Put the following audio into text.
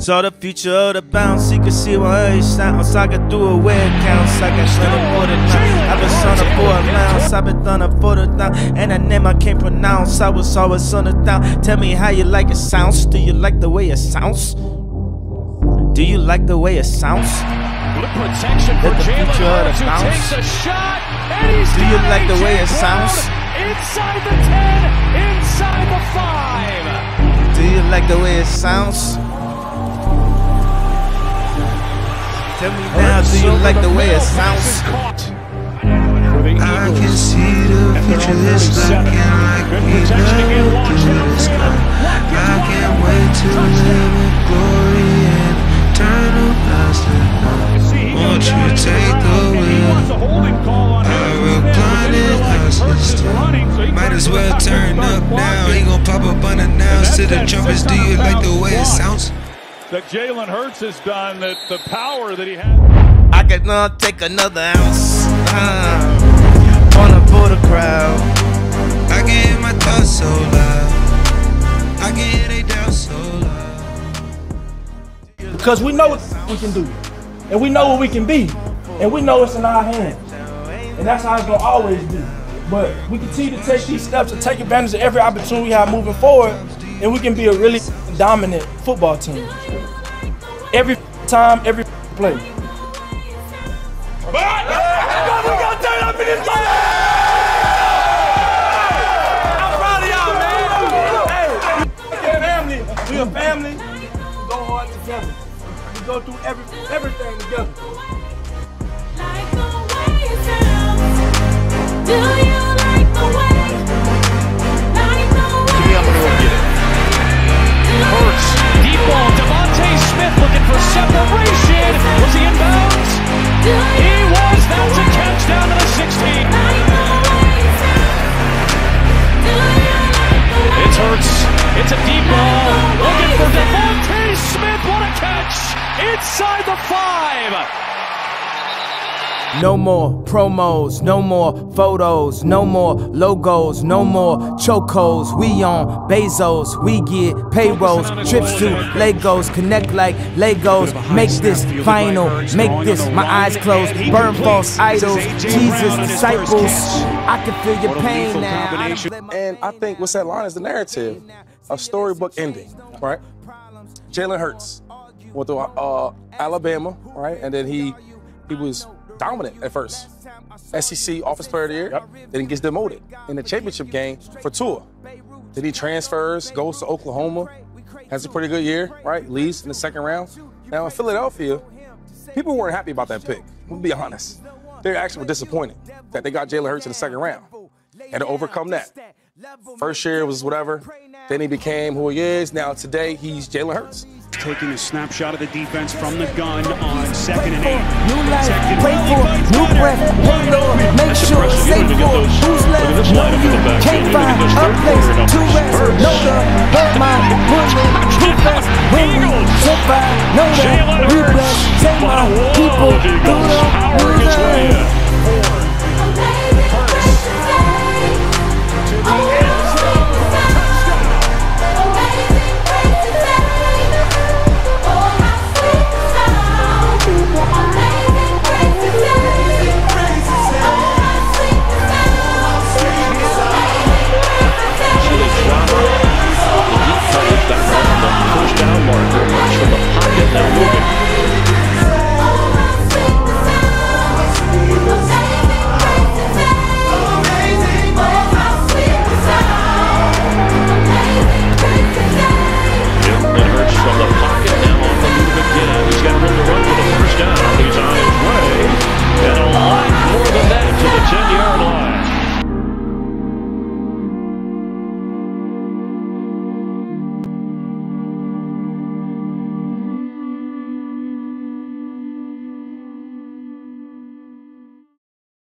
Saw the future of the bounce, you can see my age sounds. I can do a web counts, I can shut it more than now. I've been son of for a mouse, I've been done a photo down, and a name I can't pronounce. I was always on the down. Tell me how you like it sounds. Do you like the way it sounds? Do you like the way it sounds? Good protection for the Jalen the Hurts, who takes a shot, and he's Do you like the way it sounds? Inside the 10, inside the 5. Do you like the way it sounds? Tell me now, do you like the way it sounds? I can see the future is looking like Good we protection again, never launch do it this upfield. I can't wait to live in glory and eternal lasting. Won't you take the wheel? I will blind it as it's still. Might as well turn up now. He gon' pop up unannounced to the trumpets. Do you like the way it sounds? That Jalen Hurts has done, that the power that he has. I could not take another ounce. Uh, wanna pull the crowd. I can hear my thoughts so loud. I can hear they doubt so loud. because we know what we can do, and we know what we can be, and we know it's in our hands, and that's how it's gonna always be. But we continue to take these steps and take advantage of every opportunity we have moving forward, and we can be a really dominant football team. Every time, every play. I'm proud of y'all, man. Hey, we a family. We a family. We go hard together. We go through every everything together. Inside the five. No more promos, no more photos, no more logos, no more chocos. We on Bezos, we get payrolls, trips to Legos, connect like Legos. Make this final, make this my eyes closed. Burn false idols, Jesus disciples. I can feel your pain now. I done bled my And I think what's that line is the narrative, a storybook ending, right? Jalen Hurts went to uh, Alabama, right, and then he he was dominant at first. SEC Offensive Player of the Year, then he gets demoted in the championship game for Tua. Then he transfers, goes to Oklahoma, has a pretty good year, right? Leaves in the second round. Now in Philadelphia, people weren't happy about that pick. We'll be honest. They actually were disappointed that they got Jalen Hurts in the second round. Had to overcome that. First year was whatever. Then he became who he is. Now today he's Jalen Hurts. Taking a snapshot of the defense from the gun on second and for eight. new life, Protected for new breath. Hey Lord, make sure it's safe for who's left. No, you can't find a place to rest. Know the hurt my women, who best when we survive. Know that we blessed. Take my